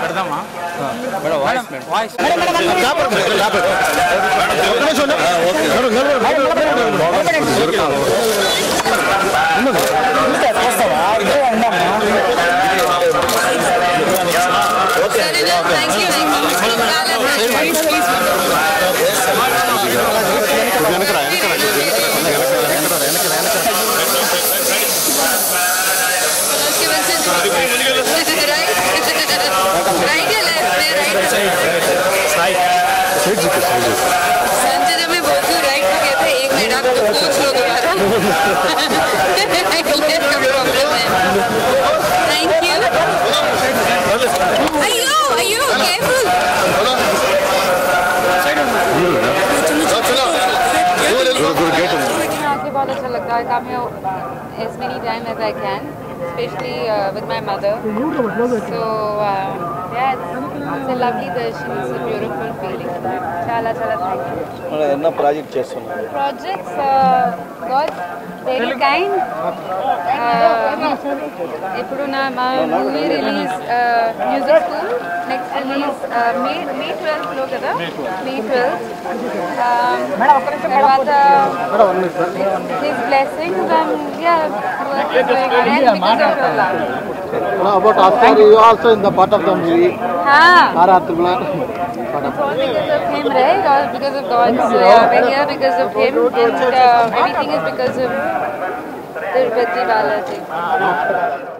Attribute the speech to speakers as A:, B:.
A: పెడదామా?
B: Voice okay
A: सेठ
C: जी को सेठ जी संजय जब मैं राइट तो कहते हैं। एक मिनट तो पूछ लो थैंक यू अयो अयो केयरफुल
D: बहुत अच्छा लगता है। काम है as many time as I can especially uh, with my mother. So uh, yeah, it's, it's a lovely darshan. It's a beautiful feeling. Chala chala thank you.
B: Madam ఎన్నో project చేస్తున్నారు
D: Projects, uh, God, very kind. Uh, ఇప్పుడు నా మా movie release music school next release May May ట్వెల్త్లో కదా May twelfth తర్వాత his blessings and yeah
E: about Oscar, you also in the part of the movie.
D: हाँ
E: Ara Tribula.
D: It's all because of him, right? All because of God's. Uh, we're here because of him, and uh, everything is because of Tirupati Balaji.